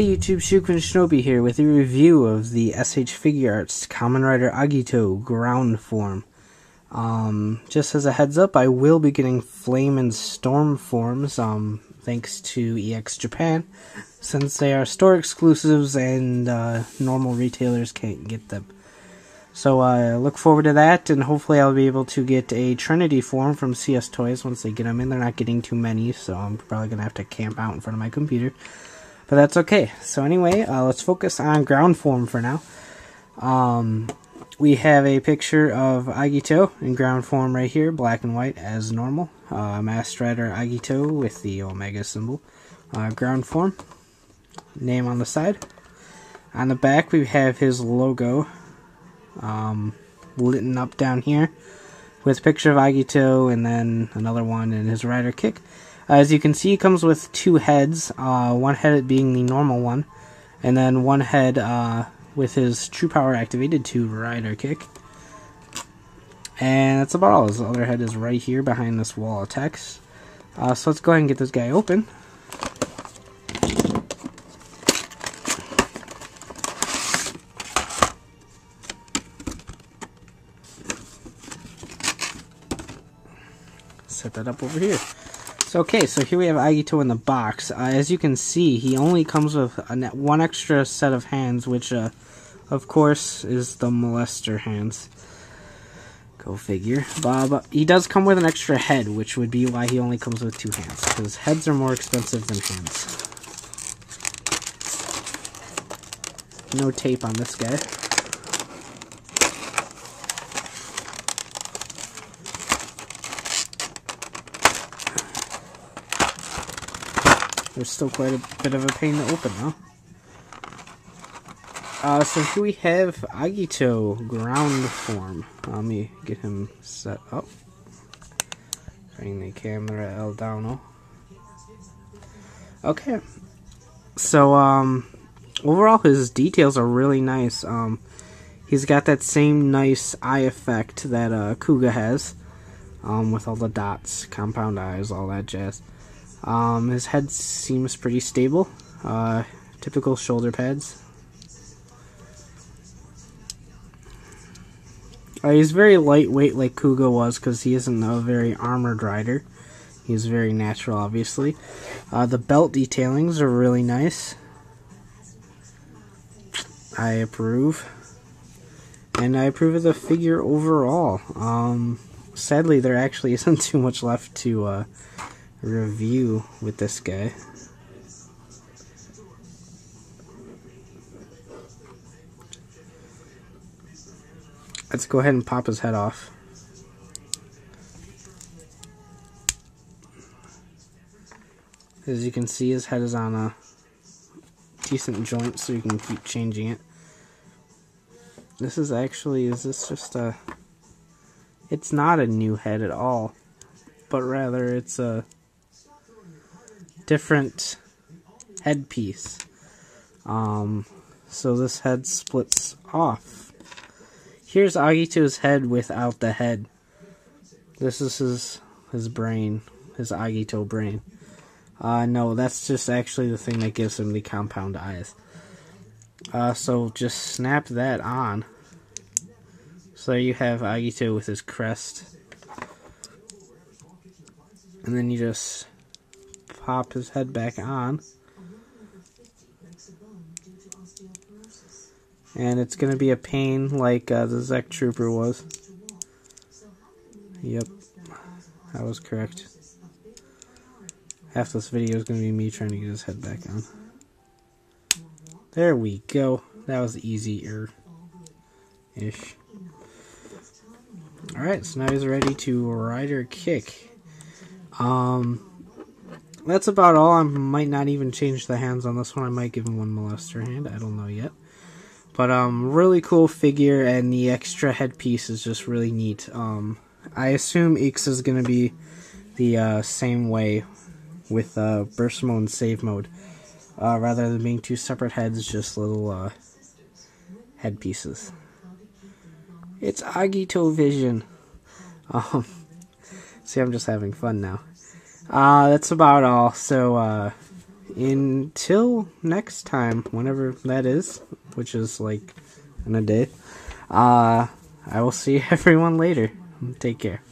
Hey YouTube, Shukuen Shinobi here with a review of the SH Figuarts Kamen Rider Agito ground form. Um, just as a heads up, I will be getting Flame and Storm forms, um, thanks to EX Japan, since they are store exclusives and uh, normal retailers can't get them. So uh, look forward to that, and hopefully I'll be able to get a Trinity form from CS Toys once they get them in. They're not getting too many, so I'm probably going to have to camp out in front of my computer. But that's okay. So anyway, uh, let's focus on ground form for now. Um, we have a picture of Agito in ground form right here, black and white as normal. Uh, Masked Rider Agito with the Omega symbol. Uh, ground form. Name on the side. On the back we have his logo um, lit up down here with a picture of Agito and then another one in his rider kick. As you can see, it comes with two heads, uh, one head being the normal one, and then one head uh, with his true power activated to rider kick. And that's about all. His other head is right here behind this wall of text. Uh, so let's go ahead and get this guy open. Set that up over here. So, okay, so here we have Agito in the box. Uh, as you can see, he only comes with one extra set of hands, which, uh, of course, is the molester hands. Go figure. Bob, he does come with an extra head, which would be why he only comes with two hands, because heads are more expensive than hands. No tape on this guy. They're still quite a bit of a pain to open, though. Uh, so here we have Agito ground form. Let me get him set up. Bring the camera El Downo. Okay. So, um, overall his details are really nice. Um, he's got that same nice eye effect that, uh, Kuuga has. Um, with all the dots, compound eyes, all that jazz. Um, his head seems pretty stable. Uh, typical shoulder pads. Uh, he's very lightweight like Kuuga was because he isn't a very armored rider. He's very natural, obviously. Uh, the belt detailings are really nice. I approve. And I approve of the figure overall. Um, sadly, there actually isn't too much left to uh, review with this guy. Let's go ahead and pop his head off. As you can see, his head is on a decent joint, so you can keep changing it. This is actually, is this just a... It's not a new head at all, but rather it's a different headpiece. Um, so this head splits off. Here's Agito's head without the head. This is his his brain, his Agito brain. Uh, no, that's just actually the thing that gives him the compound eyes. Uh, so just snap that on. So you have Agito with his crest. And then you just pop his head back on. And it's going to be a pain like uh, the ZECT Trooper was. Yep, I was correct. Half this video is going to be me trying to get his head back on. There we go. That was easier. Ish. Alright, so now he's ready to rider kick. Um, that's about all. I might not even change the hands on this one. I might give him one molester hand. I don't know yet. But um, really cool figure, and the extra headpiece is just really neat. Um, I assume IXA is going to be the uh, same way with uh, burst mode and save mode. Uh, rather than being two separate heads, just little uh, headpieces. It's Agito Vision. Um, see, I'm just having fun now. Uh, that's about all. So, uh, until next time, whenever that is, which is like in a day, uh, I will see everyone later. Take care.